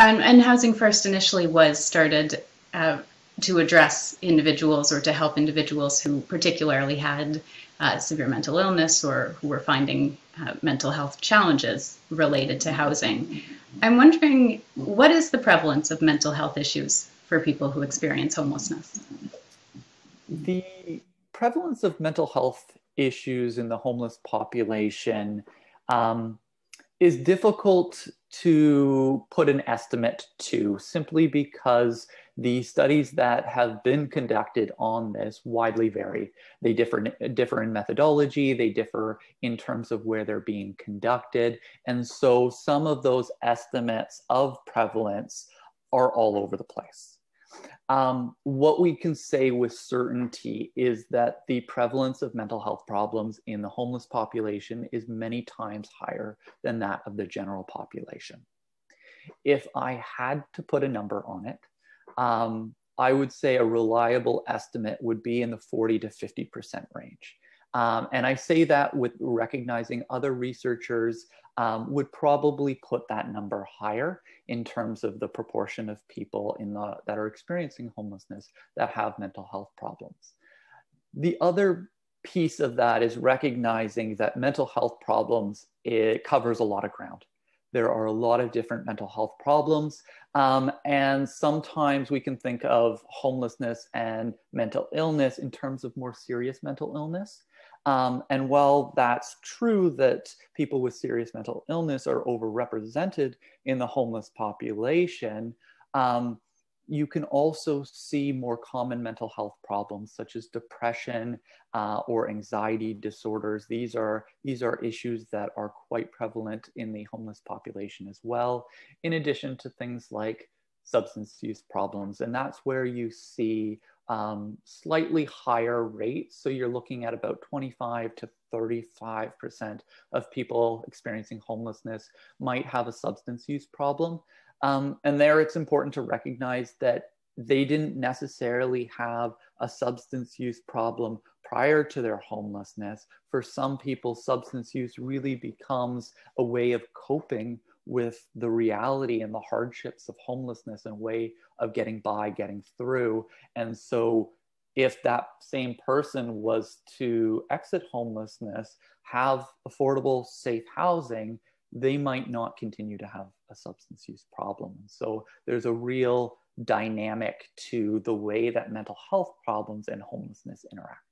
And, and Housing First initially was started uh, to address individuals or to help individuals who particularly had uh, severe mental illness or who were finding uh, mental health challenges related to housing. I'm wondering what is the prevalence of mental health issues for people who experience homelessness? The prevalence of mental health issues in the homeless population um, is difficult to put an estimate to simply because the studies that have been conducted on this widely vary. They differ, differ in methodology, they differ in terms of where they're being conducted. And so some of those estimates of prevalence are all over the place. Um, what we can say with certainty is that the prevalence of mental health problems in the homeless population is many times higher than that of the general population. If I had to put a number on it, um, I would say a reliable estimate would be in the 40 to 50% range. Um, and I say that with recognizing other researchers um, would probably put that number higher in terms of the proportion of people in the, that are experiencing homelessness that have mental health problems. The other piece of that is recognizing that mental health problems, it covers a lot of ground. There are a lot of different mental health problems. Um, and sometimes we can think of homelessness and mental illness in terms of more serious mental illness. Um, and while that's true that people with serious mental illness are overrepresented in the homeless population, um, you can also see more common mental health problems such as depression uh, or anxiety disorders. These are, these are issues that are quite prevalent in the homeless population as well, in addition to things like substance use problems. And that's where you see um, slightly higher rates. So you're looking at about 25 to 35% of people experiencing homelessness might have a substance use problem. Um, and there it's important to recognize that they didn't necessarily have a substance use problem prior to their homelessness. For some people, substance use really becomes a way of coping with the reality and the hardships of homelessness and way of getting by, getting through. And so, if that same person was to exit homelessness, have affordable, safe housing, they might not continue to have a substance use problem. So there's a real dynamic to the way that mental health problems and homelessness interact.